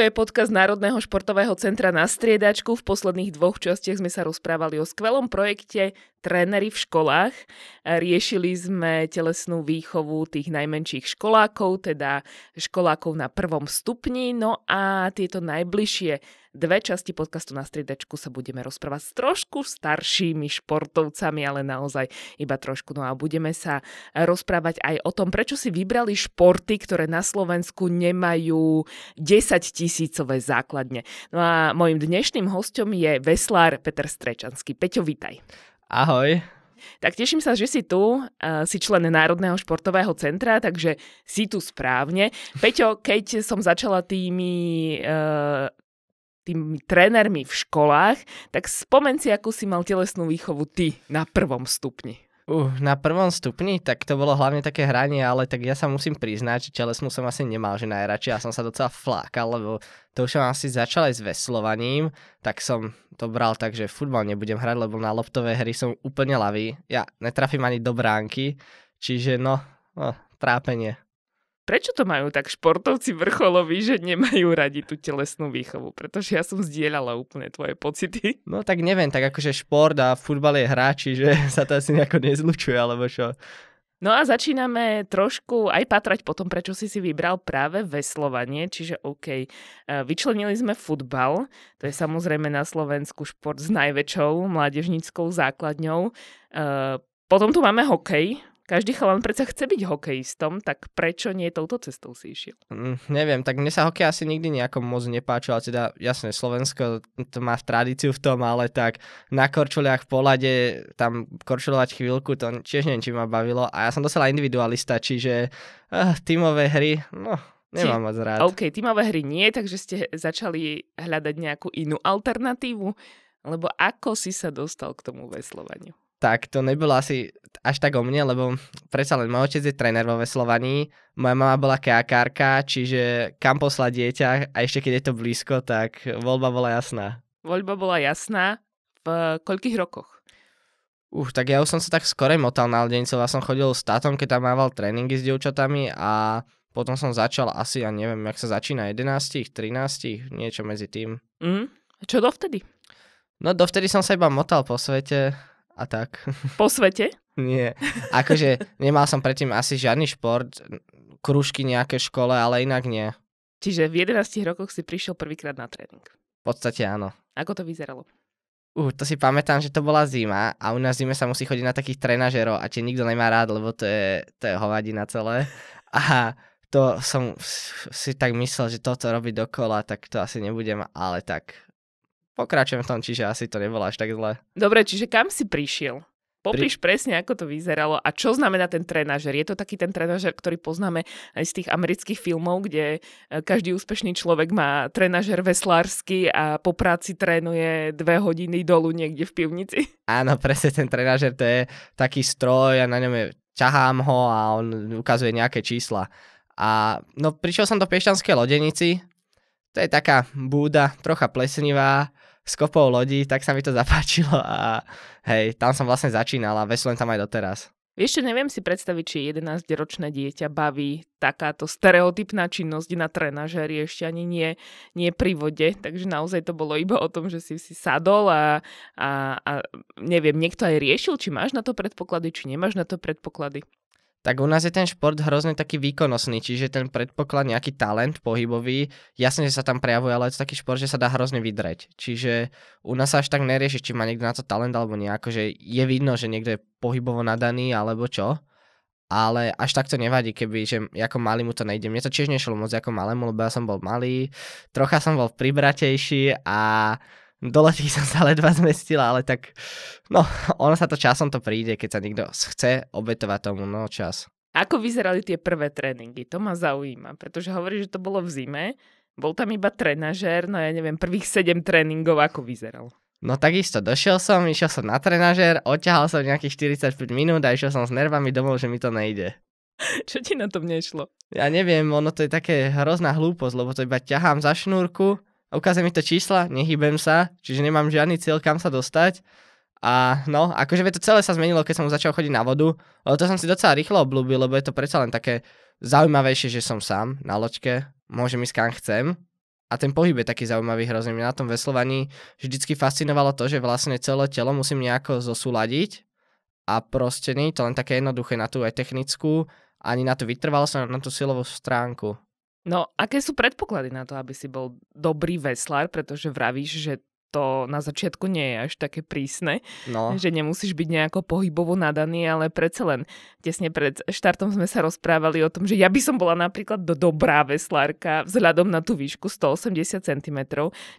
Toto je podcast Národného športového centra na striedačku. V posledných dvoch častiach sme sa rozprávali o skvelom projekte tréneri v školách. Riešili sme telesnú výchovu tých najmenších školákov, teda školákov na prvom stupni. No a tieto najbližšie dve časti podcastu na striedačku sa budeme rozprávať s trošku staršími športovcami, ale naozaj iba trošku. No a budeme sa rozprávať aj o tom, prečo si vybrali športy, ktoré na Slovensku nemajú 10 tisícové základne. No a môjim dnešným hostom je veslár Peter Strečanský. Peťo, vítaj. Ahoj. Tak teším sa, že si tu, si člen Národného športového centra, takže si tu správne. Peťo, keď som začala tými, uh, tými trénermi v školách, tak spomen si, akú si mal telesnú výchovu ty na prvom stupni. Uh, na prvom stupni, tak to bolo hlavne také hranie, ale tak ja sa musím priznať, že telesnú som asi nemal, že najradšej. Ja som sa docela flákal, lebo to už som asi začal aj s veslovaním, tak som to bral tak, že futbal nebudem hrať, lebo na loptové hry som úplne lavý. Ja netrafím ani do bránky, čiže no, no trápenie. Prečo to majú tak športovci vrcholoví, že nemajú radi tú telesnú výchovu? Pretože ja som zdieľala úplne tvoje pocity. No tak neviem, tak akože šport a futbal je hra, čiže sa to asi nejako nezlučuje, alebo čo. No a začíname trošku aj patrať po tom, prečo si si vybral práve veslovanie, čiže OK, e, vyčlenili sme futbal, to je samozrejme na Slovensku šport s najväčšou mládežníckou základňou. E, potom tu máme hokej, každý chalan predsa chce byť hokejistom, tak prečo nie touto cestou si išiel? Mm, neviem, tak mne sa hokej asi nikdy nejako moc nepáčil, ale teda jasne, Slovensko to má tradíciu v tom, ale tak na korčuliach v polade tam korčulovať chvíľku, to tiež neviem, či ma bavilo a ja som dosela individualista, čiže uh, tímové hry, no Nemám moc rád. OK, tímové hry nie, takže ste začali hľadať nejakú inú alternatívu? Lebo ako si sa dostal k tomu veslovaniu? Tak to nebolo asi až tak o mne, lebo predsa len môj otec je tréner vo veslovaní, moja mama bola keakárka, čiže kam poslať dieťa a ešte keď je to blízko, tak voľba bola jasná. Voľba bola jasná. V koľkých rokoch? Už, tak ja už som sa tak skorej motal na Aldenicov. Ja som chodil s tátom, keď tam mával tréningy s dievčatami a potom som začal asi, ja neviem, jak sa začína, 11, 13, niečo medzi tým. Mm, čo dovtedy? No dovtedy som sa iba motal po svete, a tak. Po svete? Nie. Akože nemal som predtým asi žiadny šport, kružky nejaké škole, ale inak nie. Čiže v 11 rokoch si prišiel prvýkrát na tréning. V podstate áno. Ako to vyzeralo? Uh, to si pamätám, že to bola zima a u nás zime sa musí chodiť na takých trenažerov a tie nikto nemá rád, lebo to je, to je hovadina celé. A to som si tak myslel, že toto robiť dokola, tak to asi nebudem, ale tak pokračujem v tom, čiže asi to nebolo až tak zle. Dobre, čiže kam si prišiel? Popíš Pri... presne, ako to vyzeralo a čo znamená ten trenažer. Je to taký ten trenažer, ktorý poznáme aj z tých amerických filmov, kde e, každý úspešný človek má trenažer veslársky a po práci trénuje dve hodiny dolu niekde v pivnici. Áno, presne ten trenažer, to je taký stroj a na ňom je, ťahám ho a on ukazuje nejaké čísla. A no prišiel som do Piešťanskej lodenici, to je taká búda, trocha plesnivá, s lodí, tak sa mi to zapáčilo a hej, tam som vlastne začínal a veselujem tam aj doteraz. Ešte neviem si predstaviť, či 11-ročné dieťa baví takáto stereotypná činnosť na trenažeri, ešte ani nie, nie pri vode, takže naozaj to bolo iba o tom, že si si sadol a, a, a neviem, niekto aj riešil, či máš na to predpoklady, či nemáš na to predpoklady tak u nás je ten šport hrozne taký výkonnostný, čiže ten predpoklad nejaký talent pohybový, jasne, že sa tam prejavuje, ale je to taký šport, že sa dá hrozne vydreť. Čiže u nás sa až tak nerieši, či má niekto na to talent alebo nie, akože je vidno, že niekto je pohybovo nadaný alebo čo, ale až tak to nevadí, keby, že ako malý mu to nejde. Mne to tiež nešlo moc ako malému, lebo ja som bol malý, trocha som bol pribratejší a do letí som sa ledva zmestila, ale tak, no, ono sa to časom to príde, keď sa niekto chce obetovať tomu, no, čas. Ako vyzerali tie prvé tréningy? To ma zaujíma, pretože hovorí, že to bolo v zime, bol tam iba trenažér, no ja neviem, prvých 7 tréningov, ako vyzeral? No takisto, došiel som, išiel som na trenažér, odťahal som nejakých 45 minút a išiel som s nervami domov, že mi to nejde. Čo ti na tom nešlo? Ja neviem, ono to je také hrozná hlúposť, lebo to iba ťahám za šnúrku, ukazuje mi to čísla, nehybem sa, čiže nemám žiadny cieľ, kam sa dostať. A no, akože to celé sa zmenilo, keď som začal chodiť na vodu, ale to som si docela rýchlo obľúbil, lebo je to predsa len také zaujímavejšie, že som sám na loďke, môžem ísť kam chcem. a ten pohyb je taký zaujímavý hrozne. Mňa na tom veslovaní vždycky fascinovalo to, že vlastne celé telo musím nejako zosúľadiť a proste nie je to len také jednoduché na tú aj technickú, ani na tú vytrvalosť, na tú silovú stránku. No, aké sú predpoklady na to, aby si bol dobrý veslár, pretože vravíš, že to na začiatku nie je až také prísne, no. že nemusíš byť nejako pohybovo nadaný, ale predsa len tesne pred štartom sme sa rozprávali o tom, že ja by som bola napríklad do dobrá veslárka vzhľadom na tú výšku 180 cm.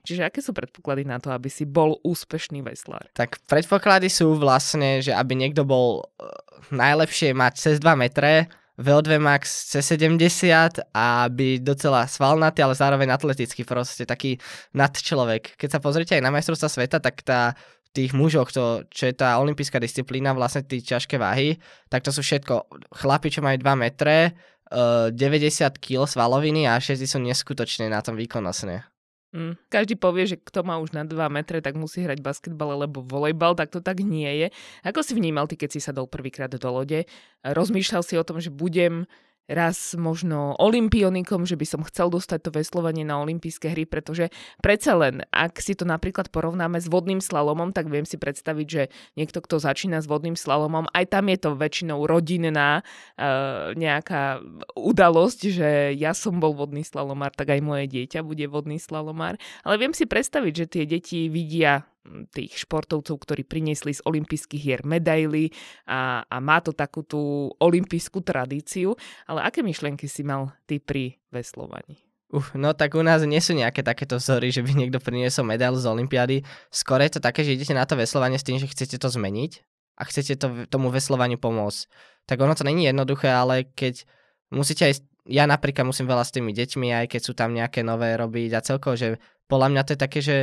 Čiže aké sú predpoklady na to, aby si bol úspešný veslár? Tak predpoklady sú vlastne, že aby niekto bol uh, najlepšie mať cez 2 metre, VO2 max C70 a byť docela svalnatý, ale zároveň atletický, proste taký nadčlovek. Keď sa pozrite aj na majstrovstva sveta, tak tá tých mužoch, to, čo je tá olimpijská disciplína, vlastne tí ťažké váhy, tak to sú všetko chlapi, čo majú 2 metre, uh, 90 kg svaloviny a všetci sú neskutočne na tom výkonnostne. Mm. Každý povie, že kto má už na 2 metre, tak musí hrať basketbal alebo volejbal, tak to tak nie je. Ako si vnímal ty, keď si sadol prvýkrát do lode? Rozmýšľal si o tom, že budem raz možno olimpionikom, že by som chcel dostať to veslovanie na olympijské hry, pretože predsa len, ak si to napríklad porovnáme s vodným slalomom, tak viem si predstaviť, že niekto, kto začína s vodným slalomom, aj tam je to väčšinou rodinná uh, nejaká udalosť, že ja som bol vodný slalomár, tak aj moje dieťa bude vodný slalomár. Ale viem si predstaviť, že tie deti vidia tých športovcov, ktorí priniesli z olympijských hier medaily a, a má to takú tú olympijskú tradíciu. Ale aké myšlienky si mal ty pri veslovaní? Uh, no tak u nás nie sú nejaké takéto vzory, že by niekto priniesol medailu z Olympiády. Skôr je to také, že idete na to veslovanie s tým, že chcete to zmeniť a chcete to, tomu veslovaniu pomôcť. Tak ono to není jednoduché, ale keď musíte aj ja napríklad musím veľa s tými deťmi, aj keď sú tam nejaké nové robiť a celkovo, že podľa mňa to je také, že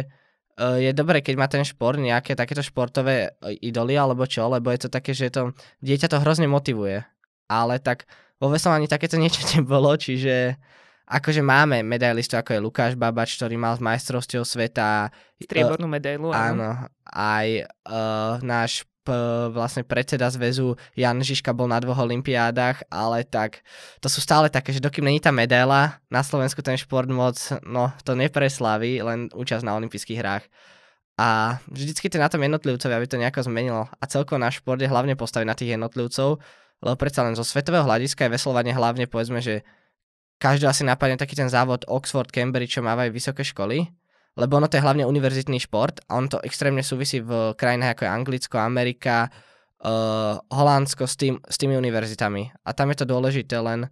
je dobré, keď má ten šport nejaké takéto športové eh, idoly alebo čo, lebo je to také, že to dieťa to hrozne motivuje. Ale tak vo veslovaní takéto niečo nebolo, čiže akože máme medailistu, ako je Lukáš Babač, ktorý mal z majstrovstiev sveta. Striebornú medailu, áno. Áno, aj uh, náš vlastne predseda zväzu Jan Žižka bol na dvoch olympiádach, ale tak to sú stále také, že dokým není tá medaila, na Slovensku ten šport moc, no to nepreslaví, len účasť na olympijských hrách. A vždycky to na tom jednotlivcovi, aby to nejako zmenilo. A celkovo náš šport je hlavne postavený na tých jednotlivcov, lebo predsa len zo svetového hľadiska je veslovanie hlavne povedzme, že každý asi napadne taký ten závod Oxford, Cambridge, čo mávajú vysoké školy, lebo ono to je hlavne univerzitný šport a on to extrémne súvisí v krajinách ako je Anglicko, Amerika, uh, Holandsko s, tým, s tými univerzitami. A tam je to dôležité, len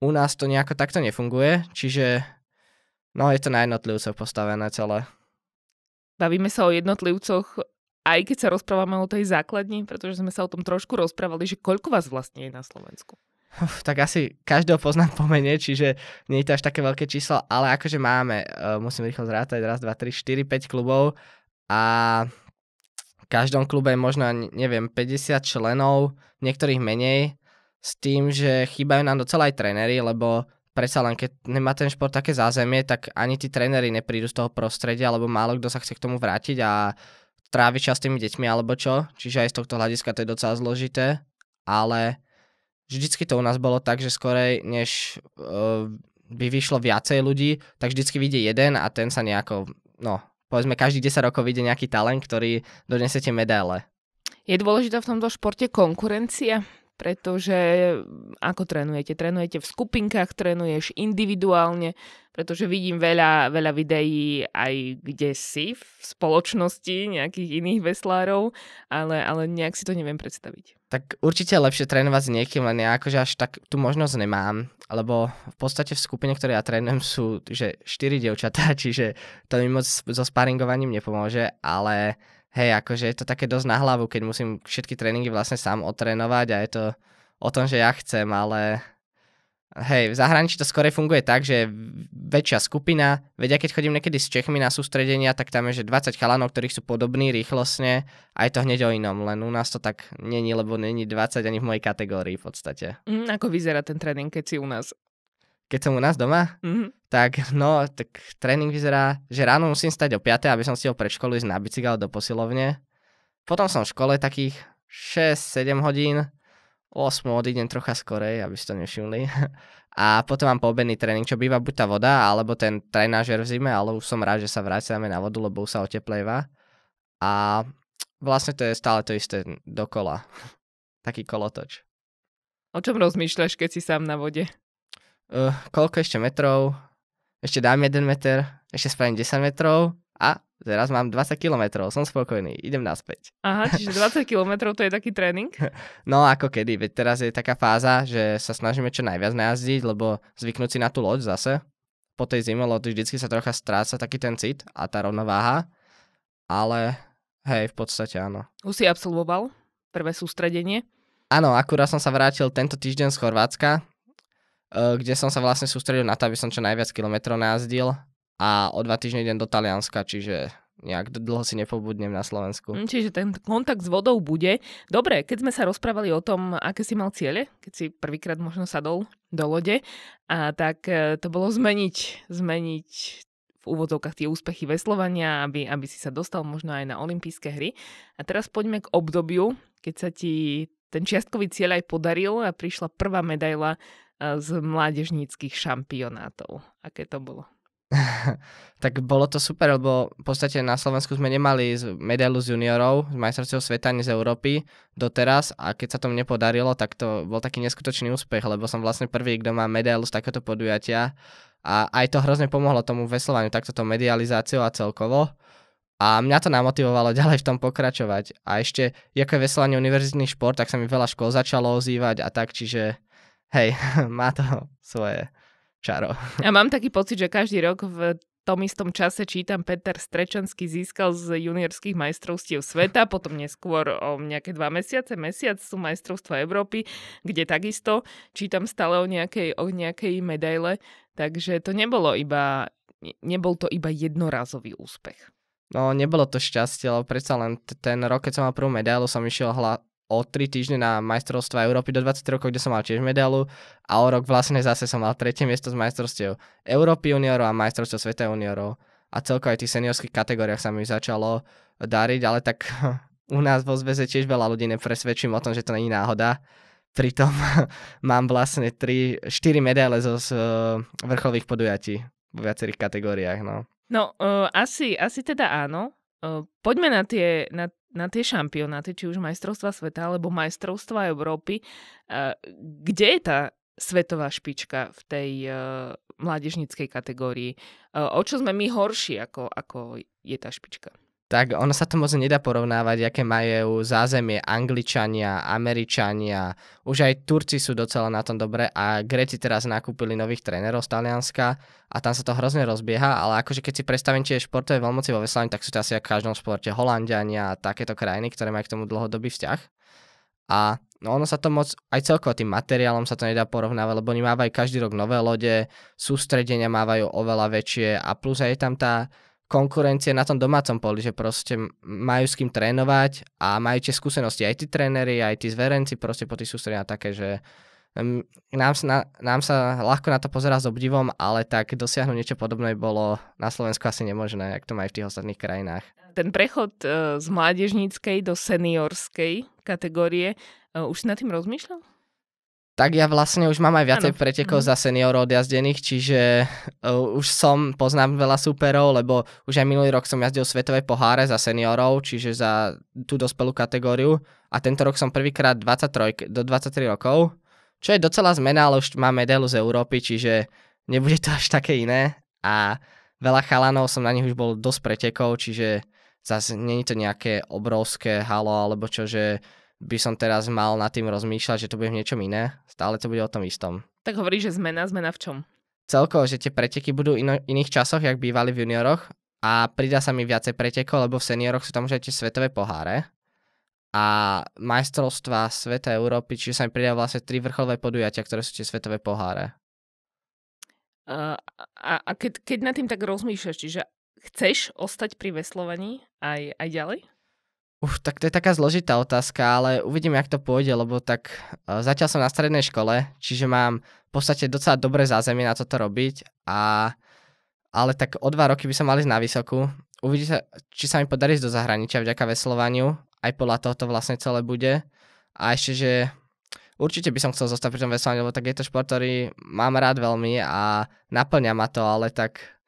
u nás to nejako takto nefunguje, čiže no je to na jednotlivcoch postavené celé. Bavíme sa o jednotlivcoch aj keď sa rozprávame o tej základni, pretože sme sa o tom trošku rozprávali, že koľko vás vlastne je na Slovensku? Tak asi každého poznám po mene, čiže nie je to až také veľké číslo, ale akože máme, uh, musím rýchlo zrátať, raz, dva, tri, štyri, 5 klubov a v každom klube je možno, neviem, 50 členov, niektorých menej, s tým, že chýbajú nám docela aj tréneri, lebo predsa len keď nemá ten šport také zázemie, tak ani tí tréneri neprídu z toho prostredia, alebo málo kto sa chce k tomu vrátiť a tráviť čas s tými deťmi alebo čo, čiže aj z tohto hľadiska to je docela zložité, ale vždycky to u nás bolo tak, že skorej, než uh, by vyšlo viacej ľudí, tak vždycky vyjde jeden a ten sa nejako, no, povedzme každých 10 rokov vyjde nejaký talent, ktorý donesie tie medaile. Je dôležitá v tomto športe konkurencia? pretože ako trénujete? Trénujete v skupinkách, trénuješ individuálne, pretože vidím veľa, veľa videí aj kde si v spoločnosti nejakých iných veslárov, ale, ale nejak si to neviem predstaviť. Tak určite je lepšie trénovať s niekým, len ja akože až tak tú možnosť nemám, lebo v podstate v skupine, ktoré ja trénujem, sú že 4 dievčatá, čiže to mi moc so sparingovaním nepomôže, ale hej, akože je to také dosť na hlavu, keď musím všetky tréningy vlastne sám otrénovať a je to o tom, že ja chcem, ale hej, v zahraničí to skore funguje tak, že väčšia skupina, vedia, keď chodím niekedy s Čechmi na sústredenia, tak tam je, že 20 chalanov, ktorí sú podobní rýchlosne a je to hneď o inom, len u nás to tak není, lebo není 20 ani v mojej kategórii v podstate. Mm, ako vyzerá ten tréning, keď si u nás? Keď som u nás doma? Mm-hmm. Tak no, tak tréning vyzerá, že ráno musím stať o 5, aby som si ho pred školu ísť na bicykel do posilovne. Potom som v škole takých 6-7 hodín, 8 odídem trocha skorej, aby ste to nevšimli. A potom mám poobedný tréning, čo býva buď tá voda, alebo ten trenážer v zime, ale už som rád, že sa vracame na vodu, lebo už sa oteplejva. A vlastne to je stále to isté dokola. Taký kolotoč. O čom rozmýšľaš, keď si sám na vode? Uh, koľko ešte metrov? Ešte dám 1 meter, ešte spravím 10 metrov a teraz mám 20 km, som spokojný, idem naspäť. Aha, čiže 20 km to je taký tréning? No ako kedy, veď teraz je taká fáza, že sa snažíme čo najviac najazdiť, lebo zvyknúť si na tú loď zase. Po tej zime lodi vždycky sa trocha stráca taký ten cit a tá rovnováha, ale hej, v podstate áno. Už si absolvoval prvé sústredenie? Áno, akurát som sa vrátil tento týždeň z Chorvátska, eh, kde som sa vlastne sústredil na to, aby som čo najviac kilometrov najazdil a o dva týždne idem do Talianska, čiže nejak dlho si nepobudnem na Slovensku. Mm, čiže ten kontakt s vodou bude. Dobre, keď sme sa rozprávali o tom, aké si mal ciele, keď si prvýkrát možno sadol do lode, a tak e, to bolo zmeniť, zmeniť v úvodzovkách tie úspechy veslovania, aby, aby si sa dostal možno aj na olympijské hry. A teraz poďme k obdobiu, keď sa ti ten čiastkový cieľ aj podaril a prišla prvá medaila e, z mládežníckých šampionátov. Aké to bolo? tak bolo to super, lebo v podstate na Slovensku sme nemali medailu z juniorov, z majstrovstiev sveta, ani z Európy doteraz a keď sa tomu nepodarilo, tak to bol taký neskutočný úspech, lebo som vlastne prvý, kto má medailu z takéto podujatia a aj to hrozne pomohlo tomu veslovaniu, takto to medializáciou a celkovo. A mňa to namotivovalo ďalej v tom pokračovať. A ešte, ako je veslovanie univerzitný šport, tak sa mi veľa škôl začalo ozývať a tak, čiže hej, má to svoje čaro. A mám taký pocit, že každý rok v tom istom čase čítam Peter Strečanský získal z juniorských majstrovstiev sveta, potom neskôr o nejaké dva mesiace, mesiac sú majstrovstva Európy, kde takisto čítam stále o nejakej, o nejakej medaile, takže to nebolo iba, nebol to iba jednorazový úspech. No, nebolo to šťastie, lebo predsa len t- ten rok, keď som mal prvú medailu, som išiel hla- o 3 týždne na majstrovstva Európy do 20 rokov, kde som mal tiež medailu a o rok vlastne zase som mal tretie miesto z majstrovstiev Európy juniorov a majstrovstiev sveta juniorov. A celko aj v tých seniorských kategóriách sa mi začalo dariť, ale tak u nás vo zväze tiež veľa ľudí nepresvedčím o tom, že to není náhoda. Pritom mám vlastne 3, 4 medaile zo z, uh, vrcholových podujatí vo viacerých kategóriách. No, no uh, asi, asi teda áno. Uh, poďme na tie, na na tie šampionáty, či už majstrovstva sveta alebo majstrovstva Európy. Kde je tá svetová špička v tej uh, kategórii? Uh, o čo sme my horší, ako, ako je tá špička? Tak ono sa to moc nedá porovnávať, aké majú zázemie Angličania, Američania, už aj Turci sú docela na tom dobre a Greci teraz nakúpili nových trénerov z Talianska a tam sa to hrozne rozbieha, ale akože keď si predstavím tie športové veľmoci vo veslaní, tak sú to asi ako v každom športe Holandiania a takéto krajiny, ktoré majú k tomu dlhodobý vzťah. A no ono sa to moc, aj celkovo tým materiálom sa to nedá porovnávať, lebo oni mávajú každý rok nové lode, sústredenia mávajú oveľa väčšie a plus aj tam tá konkurencie na tom domácom poli, že proste majú s kým trénovať a majú tie skúsenosti aj tí tréneri, aj tí zverenci proste po tých sústredenia také, že nám sa, nám sa ľahko na to pozerá s obdivom, ale tak dosiahnuť niečo podobné bolo na Slovensku asi nemožné, jak to majú v tých ostatných krajinách. Ten prechod e, z mládežníckej do seniorskej kategórie, e, už si nad tým rozmýšľal? Tak ja vlastne už mám aj viacej ano. pretekov mm. za seniorov odjazdených, čiže uh, už som, poznám veľa superov, lebo už aj minulý rok som jazdil svetové poháre za seniorov, čiže za tú dospelú kategóriu a tento rok som prvýkrát 23, do 23 rokov, čo je docela zmena, ale už mám medailu z Európy, čiže nebude to až také iné a veľa chalanov som na nich už bol dosť pretekov, čiže zase není to nejaké obrovské halo alebo čo, že by som teraz mal nad tým rozmýšľať, že to bude v niečom iné. Stále to bude o tom istom. Tak hovorí, že zmena, zmena v čom? Celkovo, že tie preteky budú v ino- iných časoch, jak bývali v junioroch a pridá sa mi viacej pretekov, lebo v senioroch sú tam už aj tie svetové poháre a majstrovstva Sveta Európy, čiže sa mi pridá vlastne tri vrcholové podujatia, ktoré sú tie svetové poháre. Uh, a a keď, keď nad tým tak rozmýšľaš, čiže chceš ostať pri veslovaní aj, aj ďalej? Uf, tak to je taká zložitá otázka, ale uvidím, jak to pôjde, lebo tak uh, zatiaľ som na strednej škole, čiže mám v podstate docela dobré zázemie na toto robiť, a, ale tak o dva roky by som mali ísť na vysokú. Uvidí sa, či sa mi podarí ísť do zahraničia vďaka veslovaniu, aj podľa toho to vlastne celé bude. A ešte, že určite by som chcel zostať pri tom veslovaní, lebo tak je to šport, ktorý mám rád veľmi a naplňa ma to, ale tak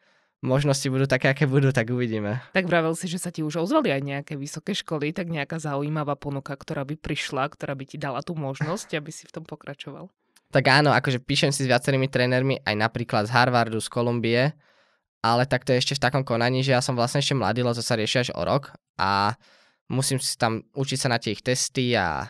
možnosti budú také, aké budú, tak uvidíme. Tak vravel si, že sa ti už ozvali aj nejaké vysoké školy, tak nejaká zaujímavá ponuka, ktorá by prišla, ktorá by ti dala tú možnosť, aby si v tom pokračoval. Tak áno, akože píšem si s viacerými trénermi, aj napríklad z Harvardu, z Kolumbie, ale tak to je ešte v takom konaní, že ja som vlastne ešte mladý, lebo sa rieši až o rok a musím si tam učiť sa na tie ich testy a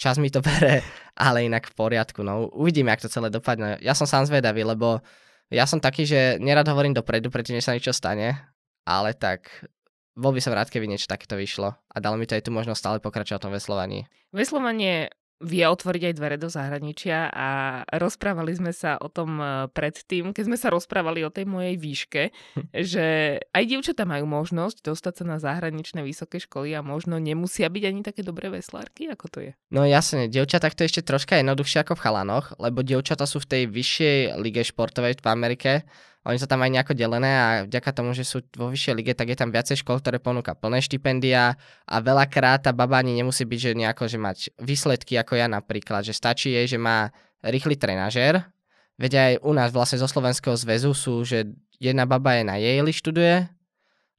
čas mi to bere, ale inak v poriadku. No uvidíme, ak to celé dopadne. Ja som sám zvedavý, lebo ja som taký, že nerad hovorím dopredu, predtým, než sa niečo stane, ale tak bol by som rád, keby niečo takéto vyšlo a dalo mi to aj tu možnosť stále pokračovať v tom veslovaní. Veslovanie vie otvoriť aj dvere do zahraničia a rozprávali sme sa o tom e, predtým, keď sme sa rozprávali o tej mojej výške, že aj dievčatá majú možnosť dostať sa na zahraničné vysoké školy a možno nemusia byť ani také dobré veslárky, ako to je. No jasne, dievčatá to je ešte troška jednoduchšie ako v chalanoch, lebo dievčatá sú v tej vyššej lige športovej v Amerike, oni sú tam aj nejako delené a vďaka tomu, že sú vo vyššej lige, tak je tam viacej škôl, ktoré ponúka plné štipendia a veľakrát tá baba ani nemusí byť, že nejako, že mať výsledky ako ja napríklad, že stačí jej, že má rýchly trenažér. Veď aj u nás vlastne zo Slovenského zväzu sú, že jedna baba je na Yale študuje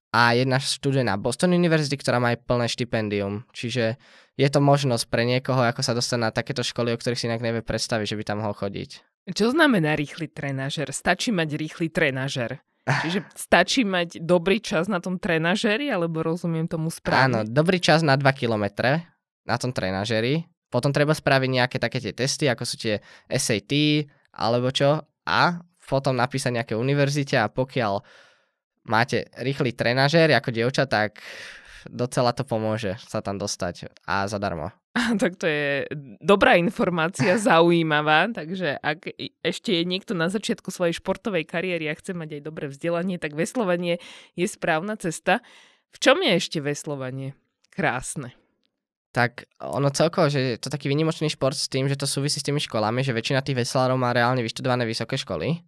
a jedna študuje na Boston University, ktorá má aj plné štipendium. Čiže je to možnosť pre niekoho, ako sa dostať na takéto školy, o ktorých si inak nevie predstaviť, že by tam mohol chodiť. Čo znamená rýchly trenažer? Stačí mať rýchly trenažer. Čiže stačí mať dobrý čas na tom trenažeri, alebo rozumiem tomu správne? Áno, dobrý čas na 2 km na tom trenažeri. Potom treba spraviť nejaké také tie testy, ako sú tie SAT, alebo čo. A potom napísať nejaké univerzite a pokiaľ máte rýchly trenažer ako dievča, tak docela to pomôže sa tam dostať a zadarmo. tak to je dobrá informácia, zaujímavá, takže ak ešte je niekto na začiatku svojej športovej kariéry a chce mať aj dobré vzdelanie, tak veslovanie je správna cesta. V čom je ešte veslovanie krásne? Tak ono celkovo, že je to taký vynimočný šport s tým, že to súvisí s tými školami, že väčšina tých veslárov má reálne vyštudované vysoké školy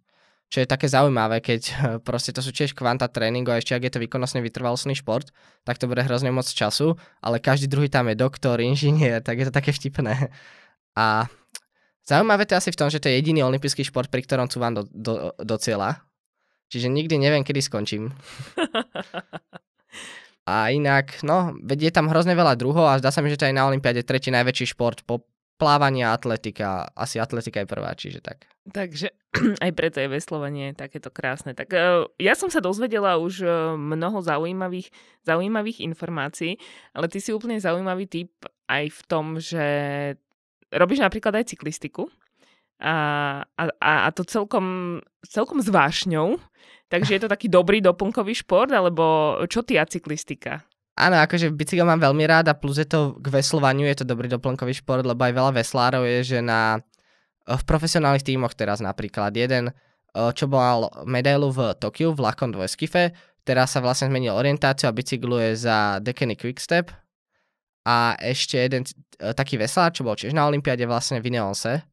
čo je také zaujímavé, keď proste to sú tiež kvanta tréningu a ešte ak je to výkonnostne vytrvalostný šport, tak to bude hrozne moc času, ale každý druhý tam je doktor, inžinier, tak je to také vtipné. A zaujímavé to je asi v tom, že to je jediný olympijský šport, pri ktorom cúvam do, do, do cieľa. Čiže nikdy neviem, kedy skončím. A inak, no, vedie tam hrozne veľa druhov a zdá sa mi, že to aj na Olympiade tretí najväčší šport po plávanie a atletika. Asi atletika je prvá, čiže tak. Takže aj preto je veslovanie takéto krásne. Tak uh, ja som sa dozvedela už uh, mnoho zaujímavých, zaujímavých informácií, ale ty si úplne zaujímavý typ aj v tom, že robíš napríklad aj cyklistiku a, a, a to celkom, celkom s vášňou. Takže je to taký dobrý doplnkový šport, alebo čo ty a cyklistika? Áno, akože bicykel mám veľmi rád a plus je to k veslovaniu, je to dobrý doplnkový šport, lebo aj veľa veslárov je, že na v profesionálnych tímoch teraz napríklad jeden, eh, čo mal medailu v Tokiu v ľahkom dvojskife, teraz sa vlastne zmenil orientáciu a bicykluje za Dekeny Quickstep a ešte jeden eh, taký veslár, čo bol tiež na Olympiade vlastne v Ineonse.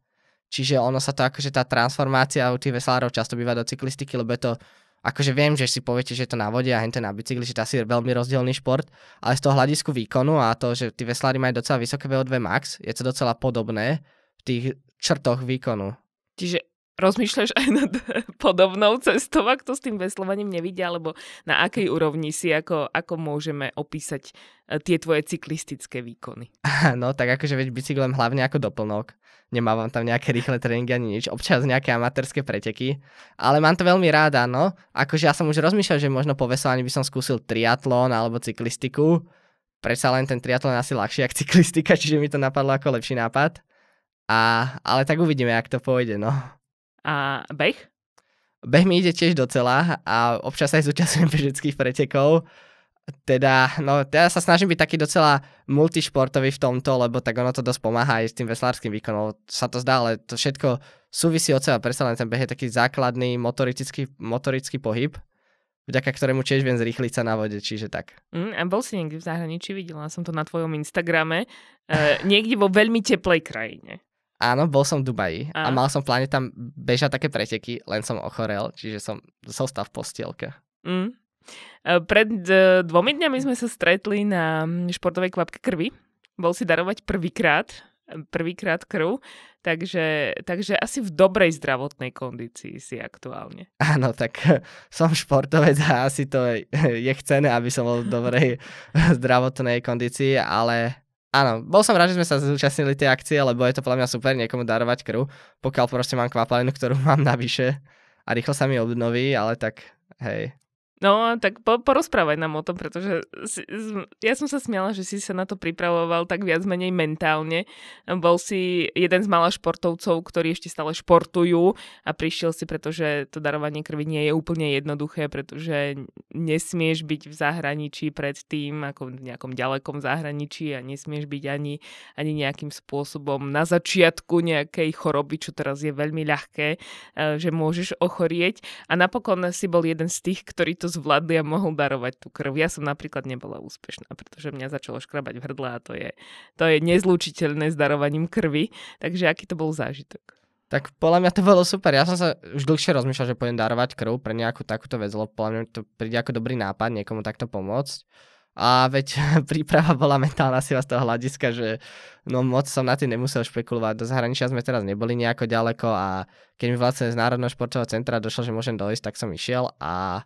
Čiže ono sa to akože tá transformácia u tých veslárov často býva do cyklistiky, lebo je to akože viem, že si poviete, že to na vode a hente na bicykli, že to asi je veľmi rozdielný šport, ale z toho hľadisku výkonu a to, že tí veslári majú docela vysoké VO2 max, je to docela podobné v tých črtoch výkonu. Čiže rozmýšľaš aj nad podobnou cestou, ak to s tým veslovaním nevidia, alebo na akej úrovni si, ako, ako môžeme opísať e, tie tvoje cyklistické výkony? No tak akože veď bicyklem hlavne ako doplnok. Nemávam tam nejaké rýchle tréningy ani nič, občas nejaké amatérske preteky, ale mám to veľmi rád, áno. Akože ja som už rozmýšľal, že možno po veslovaní by som skúsil triatlon alebo cyklistiku. Predsa len ten triatlon asi ľahšie ako cyklistika, čiže mi to napadlo ako lepší nápad. A, ale tak uvidíme, ak to pôjde, no. A beh? Beh mi ide tiež docela a občas aj zúčastňujem bežeckých pretekov. Teda, no, ja sa snažím byť taký docela multišportový v tomto, lebo tak ono to dosť pomáha aj s tým veslárským výkonom. Sa to zdá, ale to všetko súvisí od seba. Predsa len ten beh je taký základný motorický, motorický pohyb, vďaka ktorému tiež viem zrýchliť sa na vode, čiže tak. Mm, a bol si niekde v zahraničí, videla som to na tvojom Instagrame, e, niekde vo veľmi teplej krajine. Áno, bol som v Dubaji a, a mal som v pláne tam bežať také preteky, len som ochorel, čiže som zostal v postielke. Mm. E, pred e, dvomi dňami sme sa stretli na športovej kvapke krvi. Bol si darovať prvýkrát. prvýkrát krv, takže, takže asi v dobrej zdravotnej kondícii si aktuálne. Áno, tak som športovec a asi to je chcené, aby som bol v dobrej zdravotnej kondícii, ale áno, bol som rád, že sme sa zúčastnili tej akcie, lebo je to podľa mňa super niekomu darovať krv, pokiaľ proste mám kvapalinu, ktorú mám navyše a rýchlo sa mi obnoví, ale tak hej, No, tak po, porozprávaj nám o tom, pretože si, ja som sa smiala, že si sa na to pripravoval tak viac menej mentálne. Bol si jeden z malá športovcov, ktorí ešte stále športujú a prišiel si, pretože to darovanie krvi nie je úplne jednoduché, pretože nesmieš byť v zahraničí pred tým, ako v nejakom ďalekom zahraničí a nesmieš byť ani, ani nejakým spôsobom na začiatku nejakej choroby, čo teraz je veľmi ľahké, eh, že môžeš ochorieť. A napokon si bol jeden z tých, ktorí to zvládli a mohol darovať tú krv. Ja som napríklad nebola úspešná, pretože mňa začalo škrabať v hrdle a to je, to je nezlúčiteľné s darovaním krvi. Takže aký to bol zážitok? Tak podľa mňa to bolo super. Ja som sa už dlhšie rozmýšľal, že pôjdem darovať krv pre nejakú takúto vec, lebo podľa mňa to príde ako dobrý nápad niekomu takto pomôcť. A veď príprava bola mentálna si z toho hľadiska, že no moc som na tým nemusel špekulovať. Do zahraničia sme teraz neboli nejako ďaleko a keď mi vlastne z Národného športového centra došlo, že môžem dojsť, tak som išiel a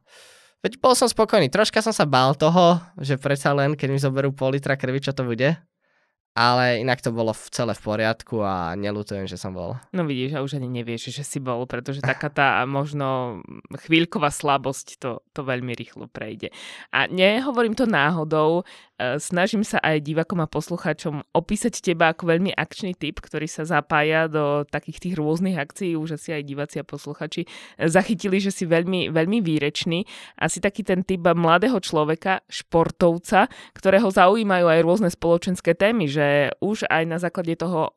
Veď bol som spokojný. Troška som sa bál toho, že predsa len, keď mi zoberú pol litra krvi, čo to bude ale inak to bolo v celé v poriadku a nelutujem, že som bol. No vidíš, a už ani nevieš, že si bol, pretože taká tá možno chvíľková slabosť to, to veľmi rýchlo prejde. A nehovorím to náhodou, snažím sa aj divakom a poslucháčom opísať teba ako veľmi akčný typ, ktorý sa zapája do takých tých rôznych akcií, už asi aj diváci a posluchači e, zachytili, že si veľmi, veľmi výrečný. Asi taký ten typ mladého človeka, športovca, ktorého zaujímajú aj rôzne spoločenské témy, že už aj na základe toho,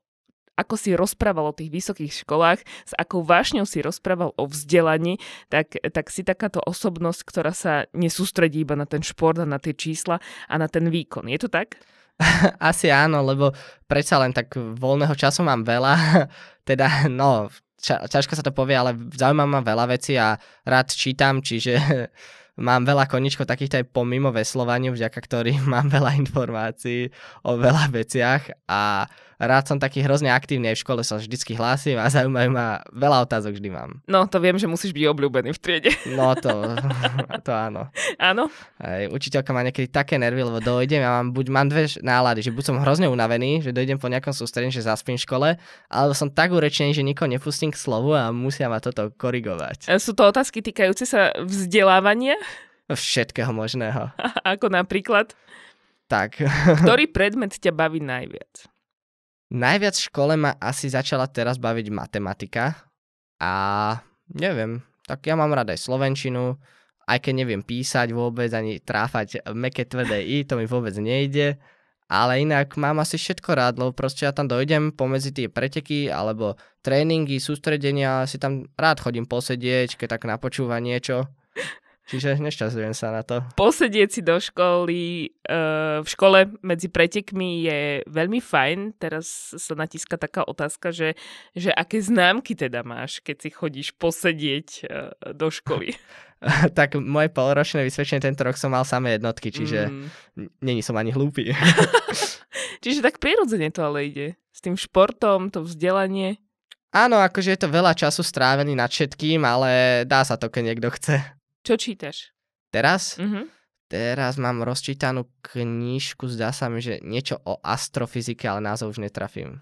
ako si rozprával o tých vysokých školách, s akou vášňou si rozprával o vzdelaní, tak, tak si takáto osobnosť, ktorá sa nesústredí iba na ten šport a na tie čísla a na ten výkon. Je to tak? Asi áno, lebo predsa len tak voľného času mám veľa, teda no, ča, ťažko sa to povie, ale zaujíma ma veľa vecí a rád čítam, čiže mám veľa koničkov takýchto aj pomimo veslovaniu, vďaka ktorým mám veľa informácií o veľa veciach a rád som taký hrozne aktívny, aj v škole sa vždycky hlásim a zaujímajú ma, veľa otázok vždy mám. No, to viem, že musíš byť obľúbený v triede. No, to, to áno. Áno? Aj, učiteľka má niekedy také nervy, lebo dojdem, ja mám, buď mám dve nálady, že buď som hrozne unavený, že dojdem po nejakom sústredení, že zaspím v škole, alebo som tak urečený, že nikoho nepustím k slovu a musia ma toto korigovať. Sú to otázky týkajúce sa vzdelávania? Všetkého možného. Ako napríklad? Tak. Ktorý predmet ťa baví najviac? Najviac v škole ma asi začala teraz baviť matematika a neviem, tak ja mám rada aj slovenčinu, aj keď neviem písať vôbec, ani tráfať meké tvrdé i, to mi vôbec nejde, ale inak mám asi všetko rád, lebo proste ja tam dojdem pomedzi tie preteky alebo tréningy, sústredenia, si tam rád chodím posedieť, keď tak napočúva niečo Čiže nešťazujem sa na to. Posedieť si do školy uh, v škole medzi pretekmi je veľmi fajn. Teraz sa natíska taká otázka, že, že aké známky teda máš, keď si chodíš posedieť uh, do školy? tak moje polročné vysvedčenie tento rok som mal samé jednotky, čiže mm. není som ani hlúpy. čiže tak prirodzene to ale ide. S tým športom, to vzdelanie. Áno, akože je to veľa času strávený nad všetkým, ale dá sa to, keď niekto chce. Čo čítaš? Teraz? Mm-hmm. Teraz mám rozčítanú knižku, zdá sa mi, že niečo o astrofyzike, ale názov už netrafím.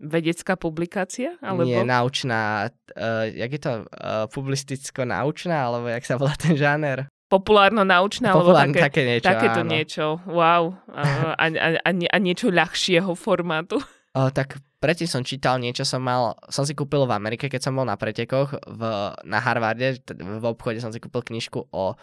Vedecká publikácia? Alebo... Nie, naučná, uh, jak je to, uh, publisticko-naučná, alebo jak sa volá ten žáner? Populárno-naučná, Populárno, alebo také, také niečo, takéto áno. niečo. Wow. A, a, a, a niečo ľahšieho formátu. O, tak predtým som čítal niečo, som mal, som si kúpil v Amerike, keď som bol na pretekoch v, na Harvarde, v obchode som si kúpil knižku o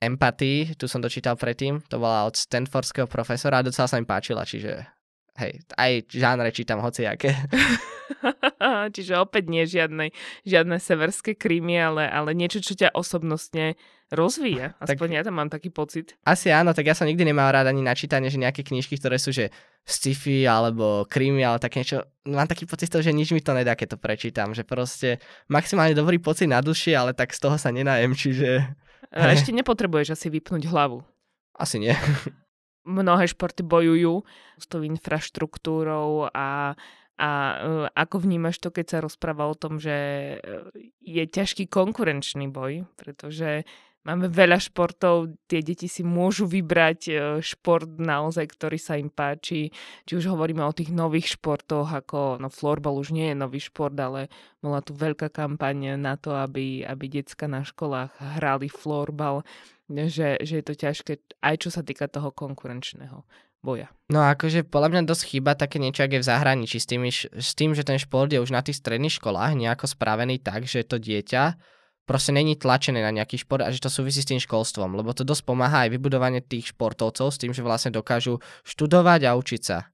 empatii, tu som dočítal predtým, to bola od Stanfordského profesora a docela sa mi páčila, čiže hej, aj žánre čítam hociaké. čiže opäť nie žiadne, žiadne severské krímy, ale, ale niečo, čo ťa osobnostne rozvíja. Aspoň tak, ja tam mám taký pocit. Asi áno, tak ja som nikdy nemal rád ani načítanie, že nejaké knižky, ktoré sú že sci-fi alebo krímy, ale tak niečo, mám taký pocit že nič mi to nedá, keď to prečítam, že proste maximálne dobrý pocit na duši, ale tak z toho sa nenajem, čiže... Ešte nepotrebuješ asi vypnúť hlavu. Asi nie. mnohé športy bojujú s tou infraštruktúrou a a uh, ako vnímaš to, keď sa rozpráva o tom, že e, je ťažký konkurenčný boj, pretože máme veľa športov, tie deti si môžu vybrať e, šport naozaj, ktorý sa im páči. Či už hovoríme o tých nových športoch, ako no florbal už nie je nový šport, ale bola tu veľká kampaň na to, aby, aby decka na školách hrali florbal, že, že je to ťažké aj čo sa týka toho konkurenčného boja. No akože podľa mňa dosť chýba také niečo, ak je v zahraničí, s tým, s tým, že ten šport je už na tých stredných školách nejako spravený tak, že to dieťa proste není tlačené na nejaký šport a že to súvisí s tým školstvom, lebo to dosť pomáha aj vybudovanie tých športovcov s tým, že vlastne dokážu študovať a učiť sa.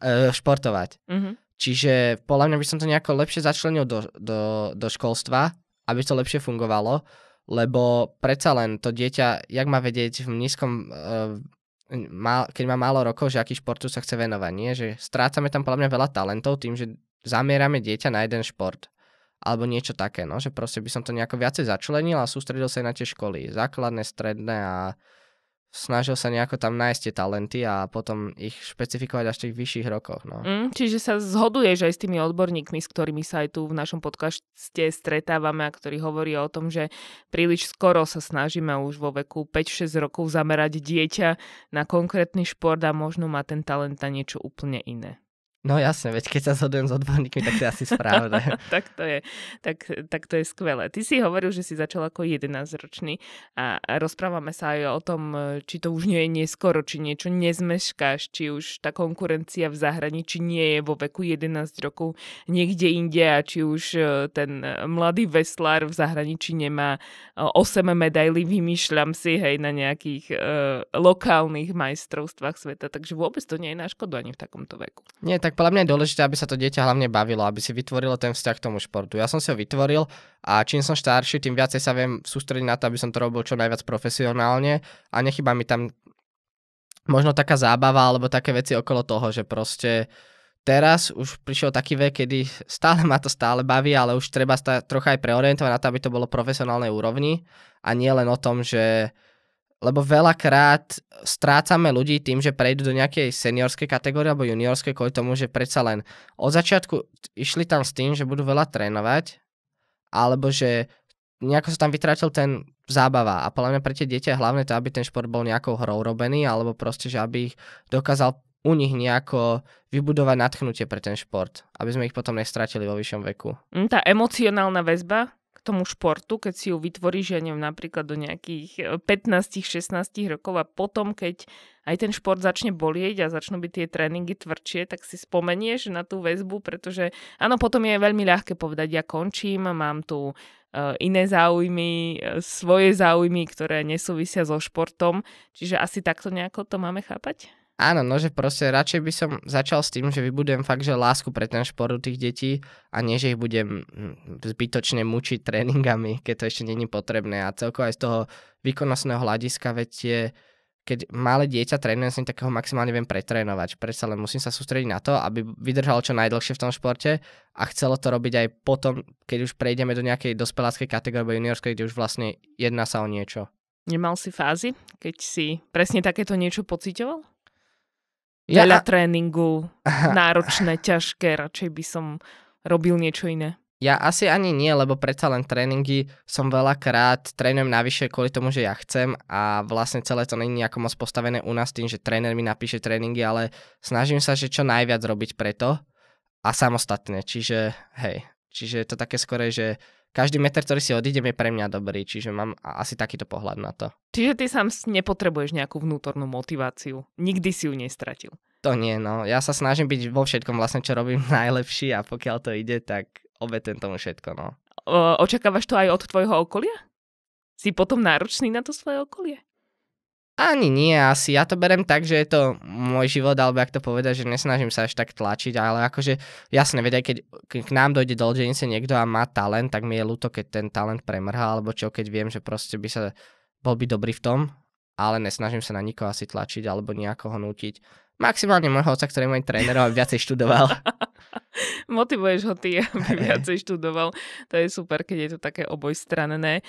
E, športovať. Mm-hmm. Čiže podľa mňa by som to nejako lepšie začlenil do, do, do školstva, aby to lepšie fungovalo, lebo predsa len to dieťa, jak má vedieť v nízkom uh, má, keď má málo rokov, že aký športu sa chce venovať. Nie? Že strácame tam podľa mňa veľa talentov tým, že zamierame dieťa na jeden šport. Alebo niečo také, no, že proste by som to nejako viacej začlenil a sústredil sa na tie školy. Základné, stredné a snažil sa nejako tam nájsť tie talenty a potom ich špecifikovať až v tých vyšších rokoch. No. Mm, čiže sa zhoduješ aj s tými odborníkmi, s ktorými sa aj tu v našom podcaste stretávame a ktorí hovoria o tom, že príliš skoro sa snažíme už vo veku 5-6 rokov zamerať dieťa na konkrétny šport a možno má ten talent na niečo úplne iné. No jasne, veď keď sa zhodujem s odborníkmi, tak to je asi správne. tak, to je, tak, tak to je skvelé. Ty si hovoril, že si začal ako 11-ročný a, a rozprávame sa aj o tom, či to už nie je neskoro, či niečo nezmeškáš, či už tá konkurencia v zahraničí nie je vo veku 11 rokov niekde inde a či už e, ten mladý veslár v zahraničí nemá 8 e, medailí, vymýšľam si, hej, na nejakých uh, lokálnych majstrovstvách sveta. Takže vôbec to nie je na škodu ani v takomto veku. Nie, tak tak podľa mňa je dôležité, aby sa to dieťa hlavne bavilo, aby si vytvorilo ten vzťah k tomu športu. Ja som si ho vytvoril a čím som starší, tým viacej sa viem sústrediť na to, aby som to robil čo najviac profesionálne a nechyba mi tam možno taká zábava alebo také veci okolo toho, že proste teraz už prišiel taký vek, kedy stále ma to stále baví, ale už treba sa trocha aj preorientovať na to, aby to bolo profesionálnej úrovni a nie len o tom, že lebo veľakrát strácame ľudí tým, že prejdú do nejakej seniorskej kategórie alebo juniorskej kvôli tomu, že predsa len od začiatku išli tam s tým, že budú veľa trénovať, alebo že nejako sa tam vytratil ten zábava a podľa mňa pre tie dieťa je hlavné to, aby ten šport bol nejakou hrou robený, alebo proste, že aby ich dokázal u nich nejako vybudovať nadchnutie pre ten šport, aby sme ich potom nestratili vo vyššom veku. Mm, tá emocionálna väzba tomu športu, keď si ju vytvoríš, ja neviem, napríklad do nejakých 15-16 e, rokov a potom, keď aj ten šport začne bolieť a začnú byť tie tréningy tvrdšie, tak si spomenieš na tú väzbu, pretože áno, potom je veľmi ľahké povedať, ja končím, mám tu e, iné záujmy, e, svoje záujmy, ktoré nesúvisia so športom, čiže asi takto nejako to máme chápať? Áno, no že proste radšej by som začal s tým, že vybudujem fakt, že lásku pre ten šport tých detí a nie, že ich budem hm, zbytočne mučiť tréningami, keď to ešte není potrebné a celkovo aj z toho výkonnostného hľadiska, veď je, keď malé dieťa trénujem s ním, tak ho maximálne viem pretrénovať. Predsa len musím sa sústrediť na to, aby vydržalo čo najdlhšie v tom športe a chcelo to robiť aj potom, keď už prejdeme do nejakej dospeláckej kategórie alebo juniorskej, kde už vlastne jedná sa o niečo. Nemal si fázy, keď si presne takéto niečo pocitoval? Ja... Veľa tréningu, náročné, ťažké, radšej by som robil niečo iné. Ja asi ani nie, lebo predsa len tréningy som veľakrát trénujem navyše kvôli tomu, že ja chcem a vlastne celé to není nejako moc postavené u nás tým, že tréner mi napíše tréningy, ale snažím sa, že čo najviac robiť preto a samostatne, čiže hej, čiže je to také skore, že každý meter, ktorý si odídem, je pre mňa dobrý, čiže mám asi takýto pohľad na to. Čiže ty sám nepotrebuješ nejakú vnútornú motiváciu. Nikdy si ju nestratil. To nie, no. Ja sa snažím byť vo všetkom vlastne, čo robím najlepší a pokiaľ to ide, tak obetujem tomu všetko, no. O, očakávaš to aj od tvojho okolia? Si potom náročný na to svoje okolie? Ani nie, asi ja to berem tak, že je to môj život, alebo ak to povedať, že nesnažím sa až tak tlačiť, ale akože jasne, veď keď k nám dojde do Oldenice niekto a má talent, tak mi je ľúto, keď ten talent premrhá, alebo čo, keď viem, že proste by sa bol by dobrý v tom, ale nesnažím sa na nikoho asi tlačiť alebo nejako ho nútiť. Maximálne môjho otca, ktorý je môj trénerom a viacej študoval. Motivuješ ho ty, aby viacej študoval. To je super, keď je to také obojstranné. E,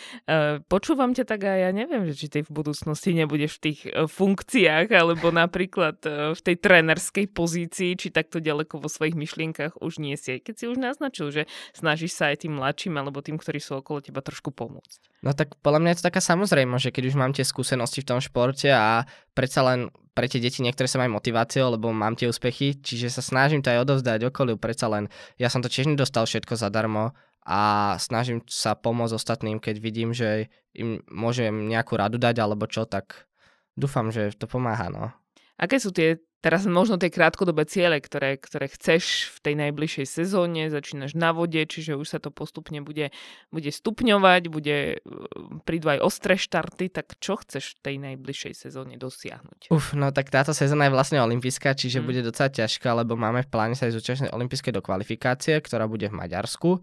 počúvam ťa tak a ja neviem, že či ty v budúcnosti nebudeš v tých e, funkciách, alebo napríklad e, v tej trénerskej pozícii, či takto ďaleko vo svojich myšlienkach už nie si. Keď si už naznačil, že snažíš sa aj tým mladším alebo tým, ktorí sú okolo teba trošku pomôcť. No tak podľa mňa je to taká samozrejmosť, že keď už mám tie skúsenosti v tom športe a predsa len pre tie deti niektoré sa majú motiváciou, lebo mám tie úspechy, čiže sa snažím to aj odovzdať okoliu, predsa len ja som to tiež nedostal všetko zadarmo a snažím sa pomôcť ostatným, keď vidím, že im môžem nejakú radu dať alebo čo, tak dúfam, že to pomáha. No. Aké sú tie teraz možno tie krátkodobé ciele, ktoré, ktoré chceš v tej najbližšej sezóne, začínaš na vode, čiže už sa to postupne bude, bude stupňovať, bude, e, prídu aj ostré štarty, tak čo chceš v tej najbližšej sezóne dosiahnuť? Uf, no tak táto sezóna je vlastne olimpijská, čiže mm. bude docela ťažká, lebo máme v pláne sa aj zúčastniť olimpijské do kvalifikácie, ktorá bude v Maďarsku.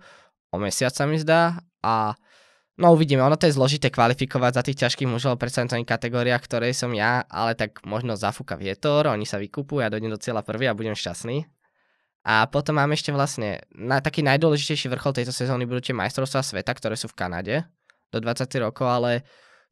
O mesiac sa mi zdá a No uvidíme, ono to je zložité kvalifikovať za tých ťažkých mužov predsa v kategóriách, ktoré som ja, ale tak možno zafúka vietor, oni sa vykúpujú, ja dojdem do cieľa prvý a budem šťastný. A potom máme ešte vlastne, na, taký najdôležitejší vrchol tejto sezóny budú tie majstrovstvá sveta, ktoré sú v Kanade do 20 rokov, ale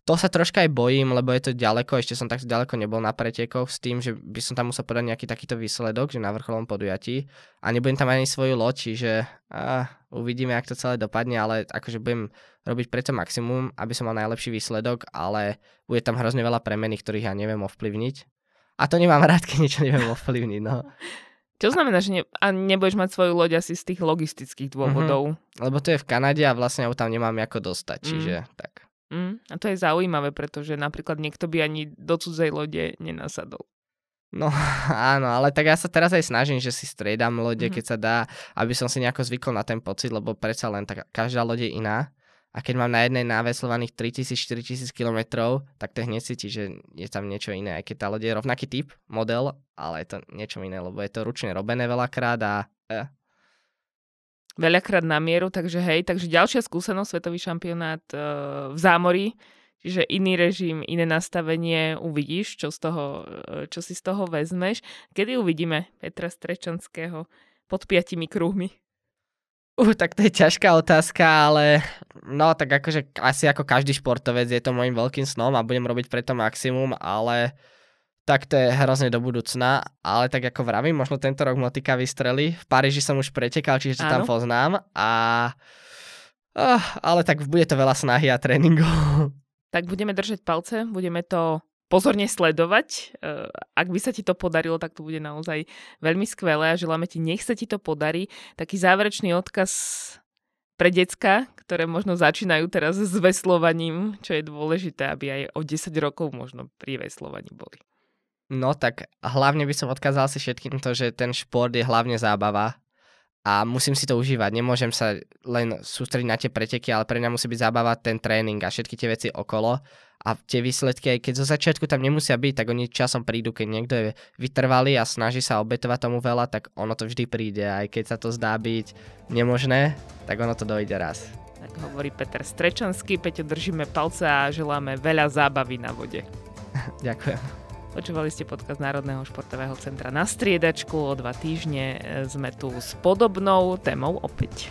to sa troška aj bojím, lebo je to ďaleko, ešte som tak ďaleko nebol na pretekoch s tým, že by som tam musel podať nejaký takýto výsledok, že na vrcholom podujatí a nebudem tam ani svoju loď, čiže a, uvidíme, ak to celé dopadne, ale akože budem robiť preto maximum, aby som mal najlepší výsledok, ale bude tam hrozne veľa premených, ktorých ja neviem ovplyvniť. A to nemám rád, keď niečo neviem ovplyvniť, no. Čo znamená, že ne, a nebudeš mať svoju loď asi z tých logistických dôvodov? Mm-hmm. Lebo to je v Kanade a vlastne ho tam nemám ako dostať, čiže mm. tak. Mm, a to je zaujímavé, pretože napríklad niekto by ani do cudzej lode nenasadol. No áno, ale tak ja sa teraz aj snažím, že si striedam lode, mm-hmm. keď sa dá, aby som si nejako zvykol na ten pocit, lebo predsa len tak, každá lode je iná. A keď mám na jednej náveslovaných 3000-4000 km, tak to hneď cíti, že je tam niečo iné. Aj keď tá loď je rovnaký typ, model, ale je to niečo iné, lebo je to ručne robené veľakrát a eh, veľakrát na mieru, takže hej, takže ďalšia skúsenosť, svetový šampionát uh, v zámorí, čiže iný režim, iné nastavenie, uvidíš, čo, z toho, uh, čo si z toho vezmeš. Kedy uvidíme Petra Strečanského pod piatimi kruhmi? Uh, tak to je ťažká otázka, ale no tak akože asi ako každý športovec je to môjim veľkým snom a budem robiť preto maximum, ale tak to je hrozne do budúcna, ale tak ako vravím, možno tento rok motika vystreli. V Paríži som už pretekal, čiže to tam poznám a oh, ale tak bude to veľa snahy a tréningov. Tak budeme držať palce, budeme to pozorne sledovať. Eh, ak by sa ti to podarilo, tak to bude naozaj veľmi skvelé a želáme ti, nech sa ti to podarí. Taký záverečný odkaz pre decka, ktoré možno začínajú teraz s veslovaním, čo je dôležité, aby aj o 10 rokov možno pri veslovaní boli. No tak hlavne by som odkázal si všetkým to, že ten šport je hlavne zábava a musím si to užívať. Nemôžem sa len sústrediť na tie preteky, ale pre mňa musí byť zábava ten tréning a všetky tie veci okolo. A tie výsledky, aj keď zo začiatku tam nemusia byť, tak oni časom prídu, keď niekto je vytrvalý a snaží sa obetovať tomu veľa, tak ono to vždy príde. Aj keď sa to zdá byť nemožné, tak ono to dojde raz. Tak hovorí Peter Strečanský, Peťo, držíme palce a želáme veľa zábavy na vode. Ďakujem. Počúvali ste podcast Národného športového centra na striedačku. O dva týždne sme tu s podobnou témou opäť.